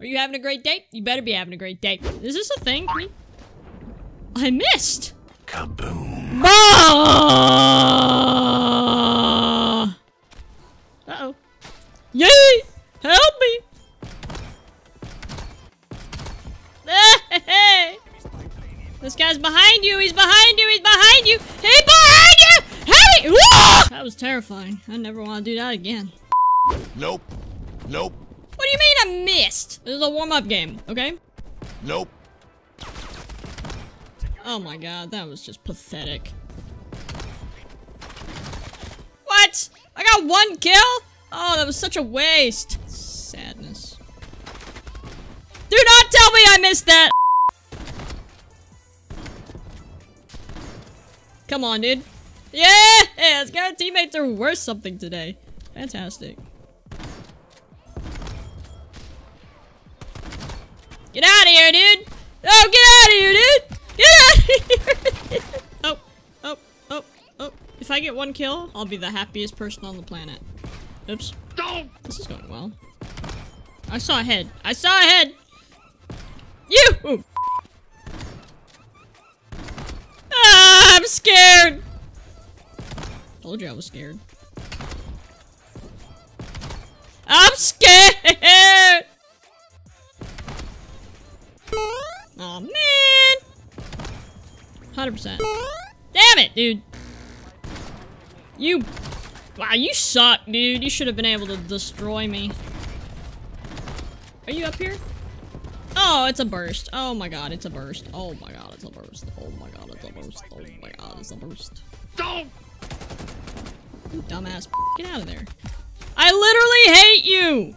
Are you having a great day? You better be having a great day. Is this a thing? I missed! Kaboom. Ah! Uh-oh. Yay! Help me! Hey! This guy's behind you! He's behind you! He's behind you! He's behind you! Help me! That was terrifying. I never want to do that again. Nope. Nope. What do you mean I missed? This is a warm-up game, okay? Nope. Oh my god, that was just pathetic. What? I got one kill? Oh, that was such a waste. Sadness. Do not tell me I missed that! Come on, dude. Yeah! Let's get our teammates are worth something today. Fantastic. Get out of here, dude! Oh, get out of here, dude! Get out of here! oh, oh, oh, oh. If I get one kill, I'll be the happiest person on the planet. Oops. This is going well. I saw a head. I saw a head! You! Ooh. Ah, I'm scared! Told you I was scared. I'm scared! 100%. Damn it, dude! You... Wow, you suck, dude. You should have been able to destroy me. Are you up here? Oh, it's a burst. Oh my god, it's a burst. Oh my god, it's a burst. Oh my god, it's a burst. Oh my god, it's a burst. Don't. You dumbass. Get out of there. I literally hate you!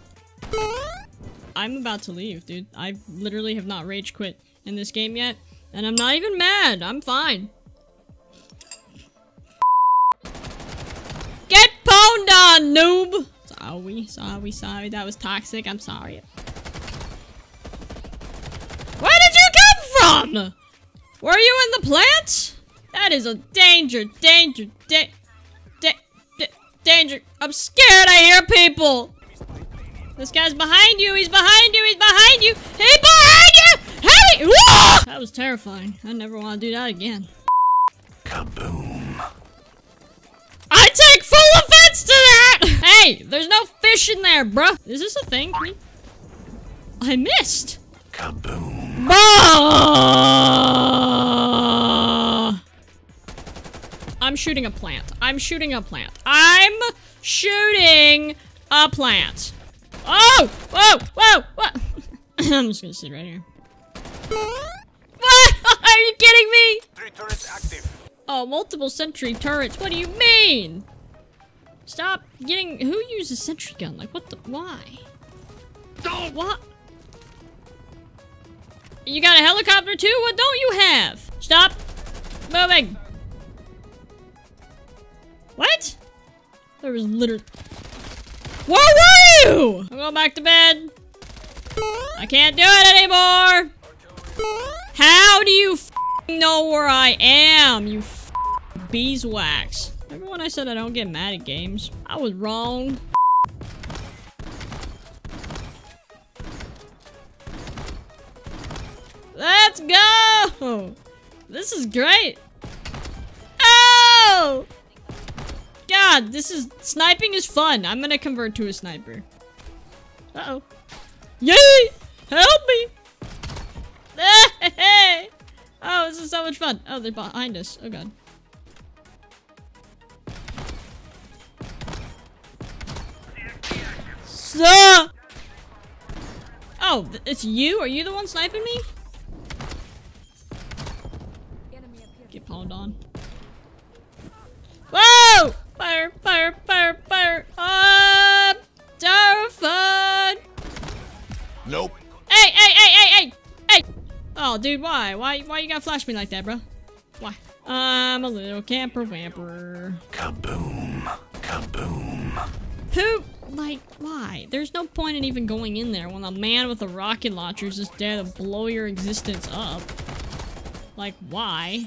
I'm about to leave, dude. I literally have not rage quit in this game yet. And I'm not even mad. I'm fine. Get pwned on, noob! Sorry, sorry, sorry. That was toxic. I'm sorry. Where did you come from? Were you in the plant? That is a danger, danger, da da da danger. I'm scared. I hear people. This guy's behind you. He's behind you. He's behind you. He's behind you. Help me. Whoa! That was terrifying. I never want to do that again. Kaboom. I take full offense to that! Hey, there's no fish in there, bruh. Is this a thing? I missed. Kaboom. I'm shooting a plant. I'm shooting a plant. I'm shooting a plant. Oh! Whoa! Whoa! What? I'm just gonna sit right here. What? Are you kidding me? Three turrets active. Oh, multiple sentry turrets. What do you mean? Stop getting. Who uses a sentry gun? Like, what the? Why? Don't. What? You got a helicopter too? What don't you have? Stop moving. What? There was literally. Where were you? I'm going back to bed. I can't do it anymore. How do you know where I am, you beeswax? Remember when I said I don't get mad at games? I was wrong. Let's go! This is great. Oh! God, this is- sniping is fun. I'm gonna convert to a sniper. Uh-oh. Yay! Help me! Oh, this is so much fun. Oh, they're behind us. Oh god. So Oh, it's you? Are you the one sniping me? Get pawned on. Oh, dude, why? Why, why you gotta flash me like that, bro? Why? I'm a little camper vamper. Kaboom. Kaboom. Who? Like, why? There's no point in even going in there when a man with a rocket launcher is just there to blow your existence up. Like, why?